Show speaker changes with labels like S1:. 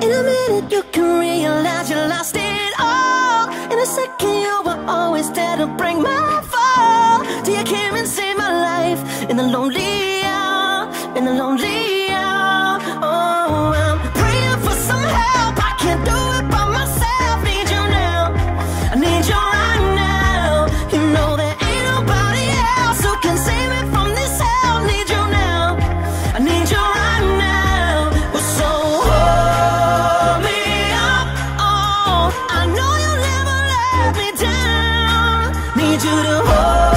S1: In a minute you can realize you lost it all. In a second you were always there to break my fall. Till you came and saved my life In the lonely hour, in the lonely You to hold